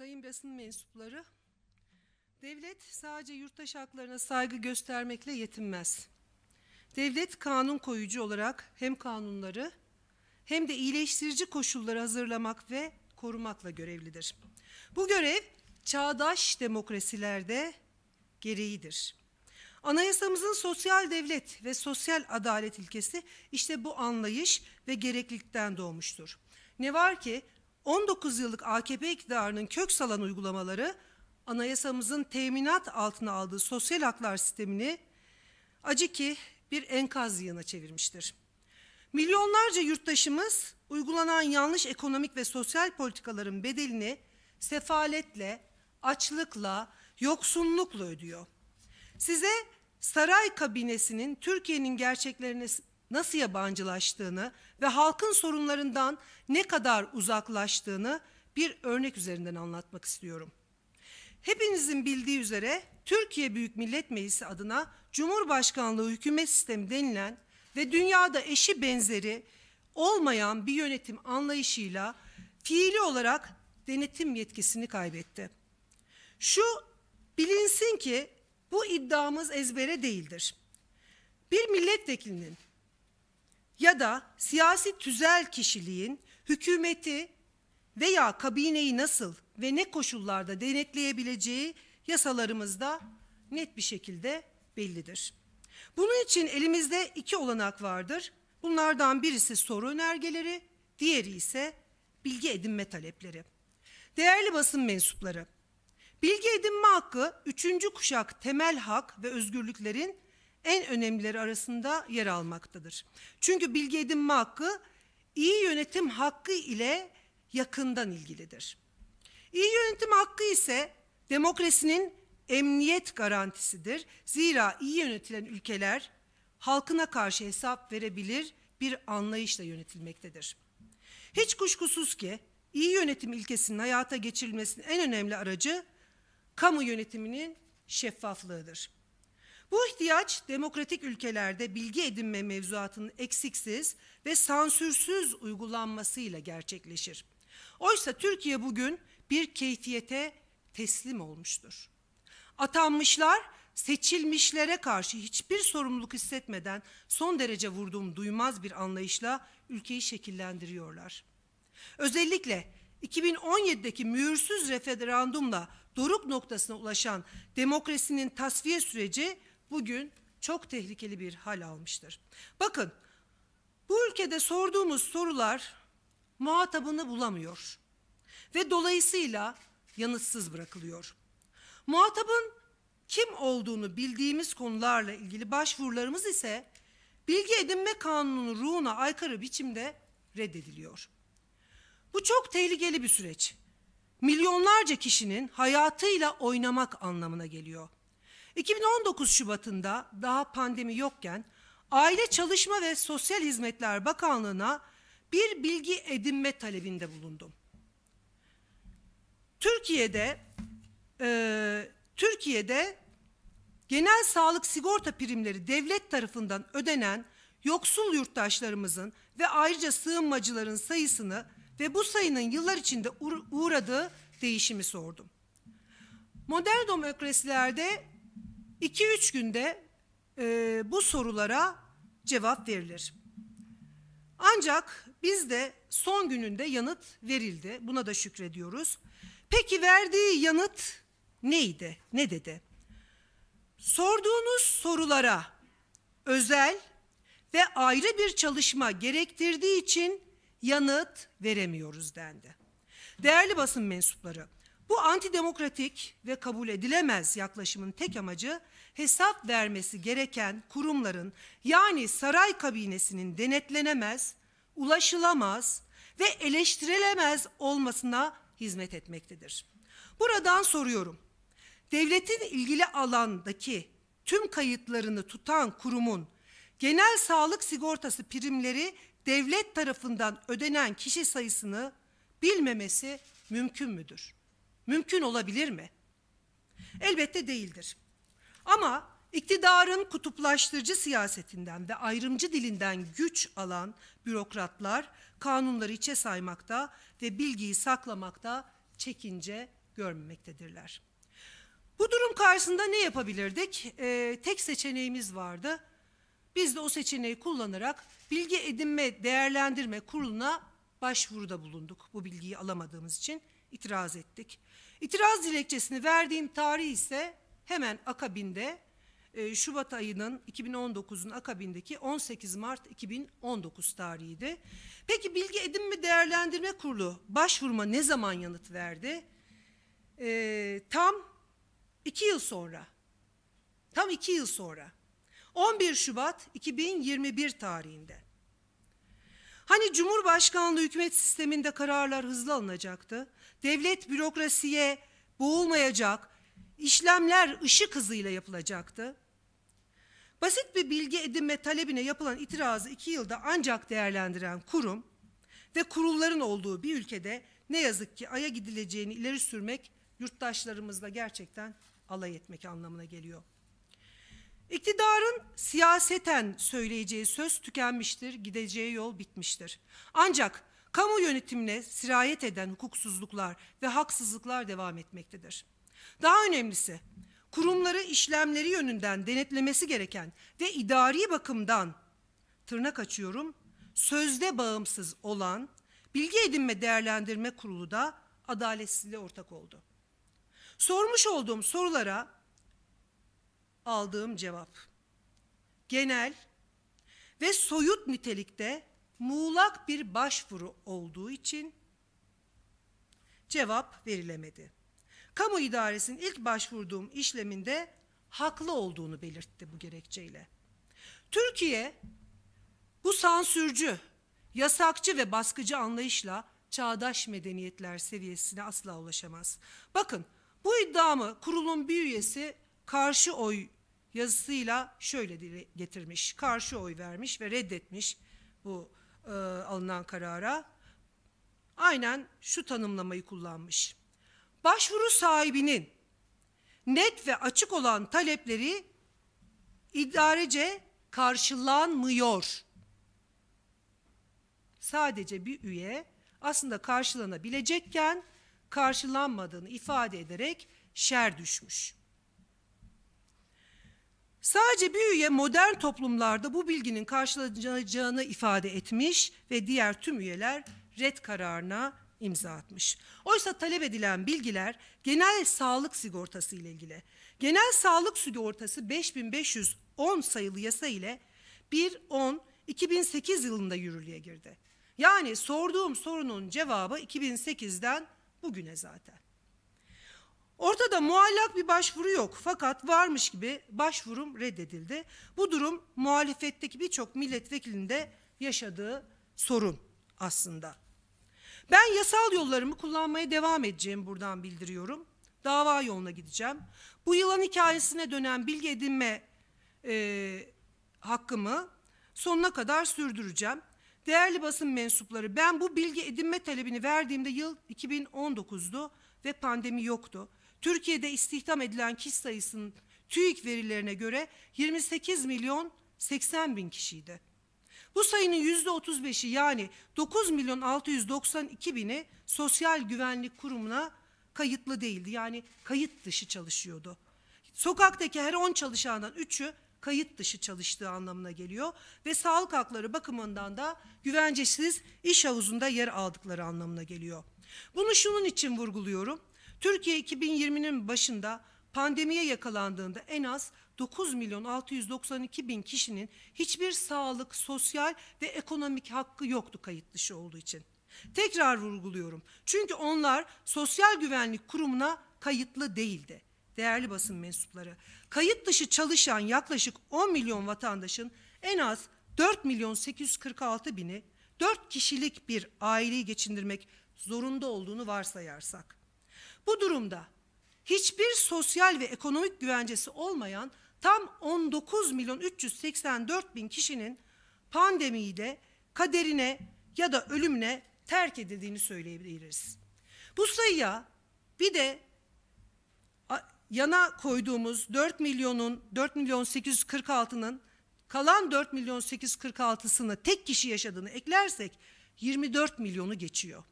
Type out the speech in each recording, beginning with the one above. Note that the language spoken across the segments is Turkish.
sayın basın mensupları, devlet sadece yurttaş haklarına saygı göstermekle yetinmez. Devlet kanun koyucu olarak hem kanunları hem de iyileştirici koşulları hazırlamak ve korumakla görevlidir. Bu görev çağdaş demokrasilerde gereğidir. Anayasamızın sosyal devlet ve sosyal adalet ilkesi işte bu anlayış ve gereklilikten doğmuştur. Ne var ki 19 yıllık AKP iktidarının kök salan uygulamaları anayasamızın teminat altına aldığı sosyal haklar sistemini acı ki bir enkaz yığına çevirmiştir. Milyonlarca yurttaşımız uygulanan yanlış ekonomik ve sosyal politikaların bedelini sefaletle, açlıkla, yoksunlukla ödüyor. Size saray kabinesinin Türkiye'nin gerçeklerine nasıl yabancılaştığını ve halkın sorunlarından ne kadar uzaklaştığını bir örnek üzerinden anlatmak istiyorum. Hepinizin bildiği üzere Türkiye Büyük Millet Meclisi adına Cumhurbaşkanlığı hükümet sistemi denilen ve dünyada eşi benzeri olmayan bir yönetim anlayışıyla fiili olarak denetim yetkisini kaybetti. Şu bilinsin ki bu iddiamız ezbere değildir. Bir milletvekilinin ya da siyasi tüzel kişiliğin hükümeti veya kabineyi nasıl ve ne koşullarda denetleyebileceği yasalarımızda net bir şekilde bellidir. Bunun için elimizde iki olanak vardır. Bunlardan birisi soru önergeleri, diğeri ise bilgi edinme talepleri. Değerli basın mensupları, bilgi edinme hakkı üçüncü kuşak temel hak ve özgürlüklerin en önemlileri arasında yer almaktadır. Çünkü bilgi edinme hakkı iyi yönetim hakkı ile yakından ilgilidir. İyi yönetim hakkı ise demokrasinin emniyet garantisidir. Zira iyi yönetilen ülkeler halkına karşı hesap verebilir bir anlayışla yönetilmektedir. Hiç kuşkusuz ki iyi yönetim ilkesinin hayata geçirilmesinin en önemli aracı kamu yönetiminin şeffaflığıdır. Bu ihtiyaç demokratik ülkelerde bilgi edinme mevzuatının eksiksiz ve sansürsüz uygulanmasıyla gerçekleşir. Oysa Türkiye bugün bir keyfiyete teslim olmuştur. Atanmışlar seçilmişlere karşı hiçbir sorumluluk hissetmeden son derece vurduğum duymaz bir anlayışla ülkeyi şekillendiriyorlar. Özellikle 2017'deki mühürsüz referandumla doruk noktasına ulaşan demokrasinin tasfiye süreci bugün çok tehlikeli bir hal almıştır. Bakın bu ülkede sorduğumuz sorular muhatabını bulamıyor ve dolayısıyla yanıtsız bırakılıyor. Muhatabın kim olduğunu bildiğimiz konularla ilgili başvurularımız ise bilgi edinme kanununun ruhuna aykırı biçimde reddediliyor. Bu çok tehlikeli bir süreç. Milyonlarca kişinin hayatıyla oynamak anlamına geliyor. 2019 Şubat'ında daha pandemi yokken Aile Çalışma ve Sosyal Hizmetler Bakanlığı'na bir bilgi edinme talebinde bulundum. Türkiye'de e, Türkiye'de genel sağlık sigorta primleri devlet tarafından ödenen yoksul yurttaşlarımızın ve ayrıca sığınmacıların sayısını ve bu sayının yıllar içinde uğradığı değişimi sordum. Modern demokrasilerde 2-3 günde e, bu sorulara cevap verilir. Ancak bizde son gününde yanıt verildi. Buna da şükrediyoruz. Peki verdiği yanıt neydi? Ne dedi? Sorduğunuz sorulara özel ve ayrı bir çalışma gerektirdiği için yanıt veremiyoruz dendi. Değerli basın mensupları, bu antidemokratik ve kabul edilemez yaklaşımın tek amacı hesap vermesi gereken kurumların yani saray kabinesinin denetlenemez, ulaşılamaz ve eleştirilemez olmasına hizmet etmektedir. Buradan soruyorum. Devletin ilgili alandaki tüm kayıtlarını tutan kurumun genel sağlık sigortası primleri devlet tarafından ödenen kişi sayısını bilmemesi mümkün müdür? Mümkün olabilir mi? Elbette değildir. Ama iktidarın kutuplaştırıcı siyasetinden ve ayrımcı dilinden güç alan bürokratlar kanunları içe saymakta ve bilgiyi saklamakta çekince görmemektedirler. Bu durum karşısında ne yapabilirdik? Ee, tek seçeneğimiz vardı. Biz de o seçeneği kullanarak bilgi edinme değerlendirme kuruluna başvuruda bulunduk. Bu bilgiyi alamadığımız için itiraz ettik. İtiraz dilekçesini verdiğim tarih ise hemen akabinde e, Şubat ayının 2019'un akabindeki 18 Mart 2019 tarihiydi. Peki Bilgi Edinme Değerlendirme Kurulu başvurma ne zaman yanıt verdi? E, tam iki yıl sonra. Tam iki yıl sonra. 11 Şubat 2021 tarihinde. Hani Cumhurbaşkanlığı hükümet sisteminde kararlar hızlı alınacaktı. Devlet bürokrasiye boğulmayacak, işlemler ışık hızıyla yapılacaktı. Basit bir bilgi edinme talebine yapılan itirazı iki yılda ancak değerlendiren kurum ve kurulların olduğu bir ülkede ne yazık ki aya gidileceğini ileri sürmek yurttaşlarımızla gerçekten alay etmek anlamına geliyor. İktidarın siyaseten söyleyeceği söz tükenmiştir, gideceği yol bitmiştir. Ancak kamu yönetimine sirayet eden hukuksuzluklar ve haksızlıklar devam etmektedir. Daha önemlisi, kurumları işlemleri yönünden denetlemesi gereken ve idari bakımdan tırnak açıyorum, sözde bağımsız olan Bilgi Edinme Değerlendirme Kurulu da adaletsizliğe ortak oldu. Sormuş olduğum sorulara aldığım cevap. Genel ve soyut nitelikte muğlak bir başvuru olduğu için cevap verilemedi. Kamu idaresinin ilk başvurduğum işleminde haklı olduğunu belirtti bu gerekçeyle. Türkiye bu sansürcü, yasakçı ve baskıcı anlayışla çağdaş medeniyetler seviyesine asla ulaşamaz. Bakın bu iddiamı kurulun bir üyesi karşı oy yazısıyla şöyle getirmiş. Karşı oy vermiş ve reddetmiş bu e, alınan karara. Aynen şu tanımlamayı kullanmış. Başvuru sahibinin net ve açık olan talepleri idarece karşılanmıyor. Sadece bir üye aslında karşılanabilecekken karşılanmadığını ifade ederek şer düşmüş. Sadece bir üye modern toplumlarda bu bilginin karşılanacağını ifade etmiş ve diğer tüm üyeler red kararına imza atmış. Oysa talep edilen bilgiler genel sağlık sigortası ile ilgili. Genel sağlık sigortası 5510 sayılı yasa ile 1-10-2008 yılında yürürlüğe girdi. Yani sorduğum sorunun cevabı 2008'den bugüne zaten. Ortada muallak bir başvuru yok fakat varmış gibi başvurum reddedildi. Bu durum muhalefetteki birçok milletvekilinde yaşadığı sorun aslında. Ben yasal yollarımı kullanmaya devam edeceğim buradan bildiriyorum. Dava yoluna gideceğim. Bu yılan hikayesine dönen bilgi edinme e, hakkımı sonuna kadar sürdüreceğim. Değerli basın mensupları ben bu bilgi edinme talebini verdiğimde yıl 2019'du ve pandemi yoktu. Türkiye'de istihdam edilen kişi sayısının TÜİK verilerine göre 28 milyon 80 bin kişiydi. Bu sayının yüzde 35'i yani 9 milyon 692 bini sosyal güvenlik kurumuna kayıtlı değildi. Yani kayıt dışı çalışıyordu. Sokaktaki her 10 çalışandan 3'ü kayıt dışı çalıştığı anlamına geliyor ve sağlık hakları bakımından da güvencesiz iş havuzunda yer aldıkları anlamına geliyor. Bunu şunun için vurguluyorum. Türkiye 2020'nin başında pandemiye yakalandığında en az 9 milyon 692 bin kişinin hiçbir sağlık, sosyal ve ekonomik hakkı yoktu kayıt dışı olduğu için. Tekrar vurguluyorum. Çünkü onlar Sosyal Güvenlik Kurumu'na kayıtlı değildi. Değerli basın mensupları, kayıt dışı çalışan yaklaşık 10 milyon vatandaşın en az 4 milyon 846 bini 4 kişilik bir aileyi geçindirmek zorunda olduğunu varsayarsak bu durumda hiçbir sosyal ve ekonomik güvencesi olmayan tam 19 milyon 384 bin kişinin pandemiyi de kaderine ya da ölümüne terk edildiğini söyleyebiliriz. Bu sayıya bir de yana koyduğumuz 4 milyonun 4 milyon 846'nın kalan 4 milyon 846'sını tek kişi yaşadığını eklersek 24 milyonu geçiyor.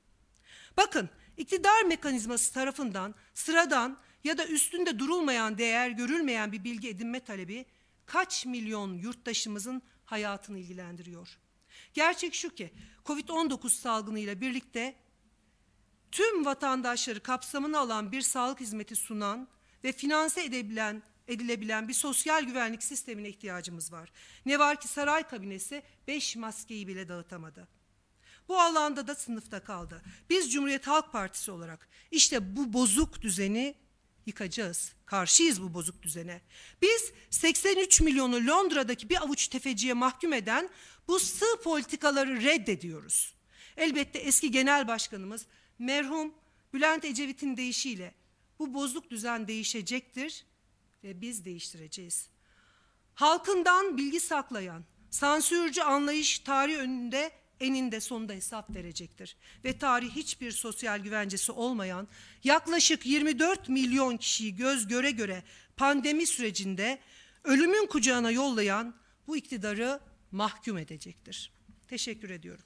Bakın, iktidar mekanizması tarafından sıradan ya da üstünde durulmayan değer görülmeyen bir bilgi edinme talebi kaç milyon yurttaşımızın hayatını ilgilendiriyor. Gerçek şu ki Covid-19 salgınıyla birlikte tüm vatandaşları kapsamına alan bir sağlık hizmeti sunan ve finanse edebilen, edilebilen bir sosyal güvenlik sistemine ihtiyacımız var. Ne var ki saray kabinesi beş maskeyi bile dağıtamadı. Bu alanda da sınıfta kaldı. Biz Cumhuriyet Halk Partisi olarak işte bu bozuk düzeni yıkacağız. Karşıyız bu bozuk düzene. Biz 83 milyonu Londra'daki bir avuç tefeciye mahkum eden bu sığ politikaları reddediyoruz. Elbette eski genel başkanımız merhum Bülent Ecevit'in deyişiyle bu bozuk düzen değişecektir ve biz değiştireceğiz. Halkından bilgi saklayan, sansürcü anlayış tarih önünde eninde sonunda hesap verecektir. Ve tarih hiçbir sosyal güvencesi olmayan yaklaşık 24 milyon kişiyi göz göre göre pandemi sürecinde ölümün kucağına yollayan bu iktidarı mahkum edecektir. Teşekkür ediyorum.